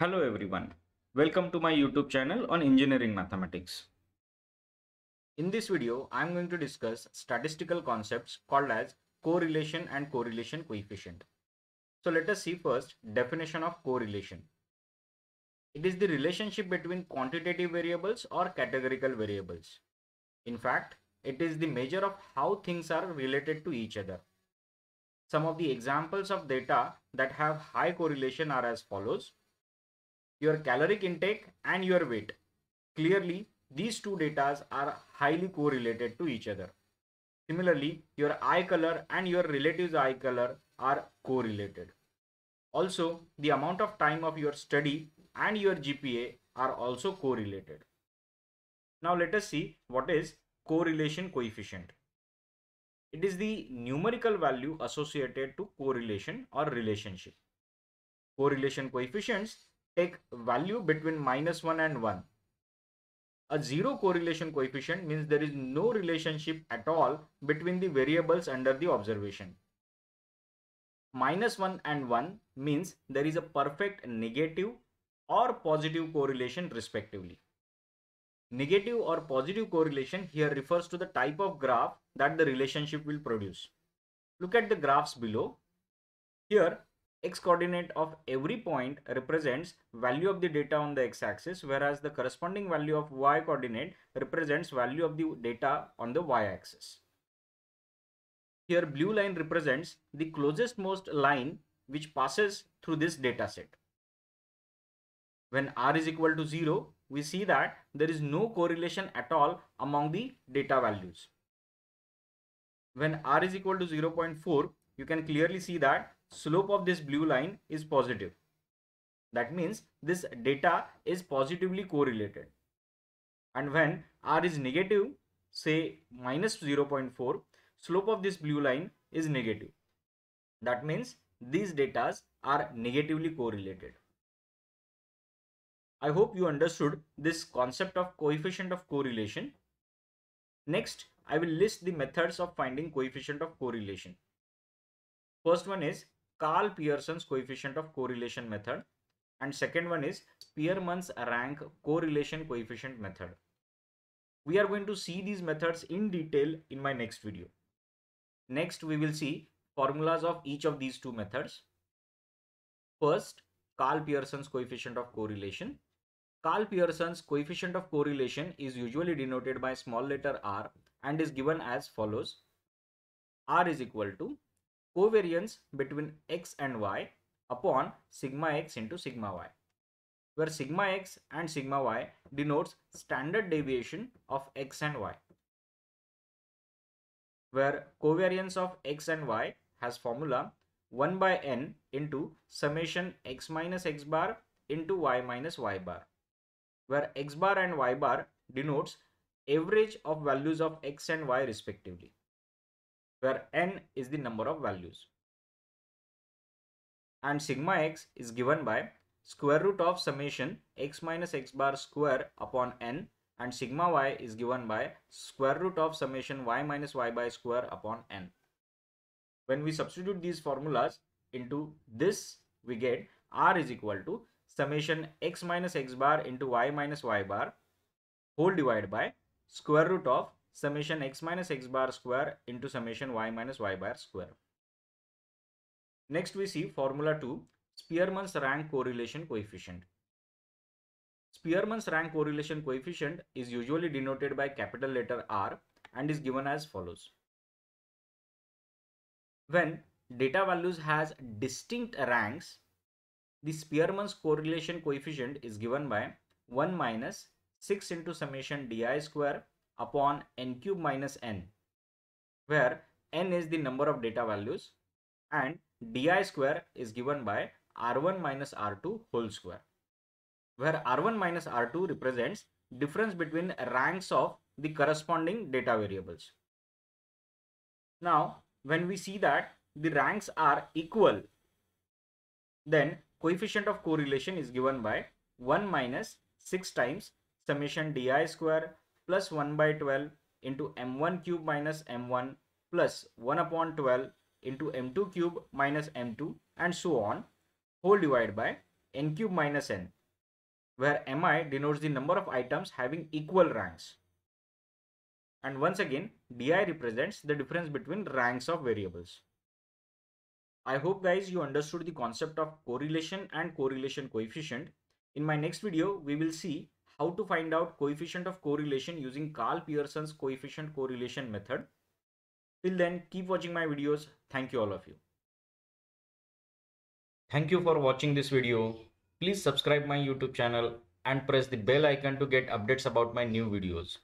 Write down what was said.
Hello everyone. Welcome to my YouTube channel on engineering mathematics. In this video, I am going to discuss statistical concepts called as correlation and correlation coefficient. So let us see first definition of correlation. It is the relationship between quantitative variables or categorical variables. In fact, it is the measure of how things are related to each other. Some of the examples of data that have high correlation are as follows your caloric intake and your weight. Clearly, these two datas are highly correlated to each other. Similarly, your eye color and your relative's eye color are correlated. Also, the amount of time of your study and your GPA are also correlated. Now let us see what is correlation coefficient. It is the numerical value associated to correlation or relationship. Correlation coefficients take value between minus 1 and 1. A zero correlation coefficient means there is no relationship at all between the variables under the observation. Minus 1 and 1 means there is a perfect negative or positive correlation respectively. Negative or positive correlation here refers to the type of graph that the relationship will produce. Look at the graphs below. Here x coordinate of every point represents value of the data on the x-axis whereas the corresponding value of y coordinate represents value of the data on the y-axis. Here blue line represents the closest most line which passes through this data set. When r is equal to 0, we see that there is no correlation at all among the data values. When r is equal to 0.4, you can clearly see that slope of this blue line is positive. That means this data is positively correlated. And when r is negative, say minus 0.4, slope of this blue line is negative. That means these datas are negatively correlated. I hope you understood this concept of coefficient of correlation. Next, I will list the methods of finding coefficient of correlation. First one is Karl Pearson's coefficient of correlation method and second one is Spearman's rank correlation coefficient method. We are going to see these methods in detail in my next video. Next, we will see formulas of each of these two methods. First, Karl Pearson's coefficient of correlation. Karl Pearson's coefficient of correlation is usually denoted by small letter r and is given as follows. r is equal to covariance between x and y upon sigma x into sigma y, where sigma x and sigma y denotes standard deviation of x and y, where covariance of x and y has formula 1 by n into summation x minus x bar into y minus y bar, where x bar and y bar denotes average of values of x and y respectively, where n is the number of values. And sigma x is given by square root of summation x minus x bar square upon n and sigma y is given by square root of summation y minus y by square upon n. When we substitute these formulas into this, we get r is equal to summation x minus x bar into y minus y bar whole divided by square root of summation x minus x bar square into summation y minus y bar square. Next we see formula 2 Spearman's rank correlation coefficient. Spearman's rank correlation coefficient is usually denoted by capital letter R and is given as follows. When data values has distinct ranks, the Spearman's correlation coefficient is given by 1 minus 6 into summation di square upon n cube minus n, where n is the number of data values and di square is given by r1 minus r2 whole square, where r1 minus r2 represents difference between ranks of the corresponding data variables. Now, when we see that the ranks are equal, then coefficient of correlation is given by 1 minus 6 times summation di square plus 1 by 12 into m1 cube minus m1 plus 1 upon 12 into m2 cube minus m2 and so on whole divided by n cube minus n, where mi denotes the number of items having equal ranks. And once again, di represents the difference between ranks of variables. I hope guys you understood the concept of correlation and correlation coefficient. In my next video, we will see how to find out coefficient of correlation using Karl Pearson's coefficient correlation method. Till then, keep watching my videos. Thank you all of you. Thank you for watching this video. Please subscribe my YouTube channel and press the bell icon to get updates about my new videos.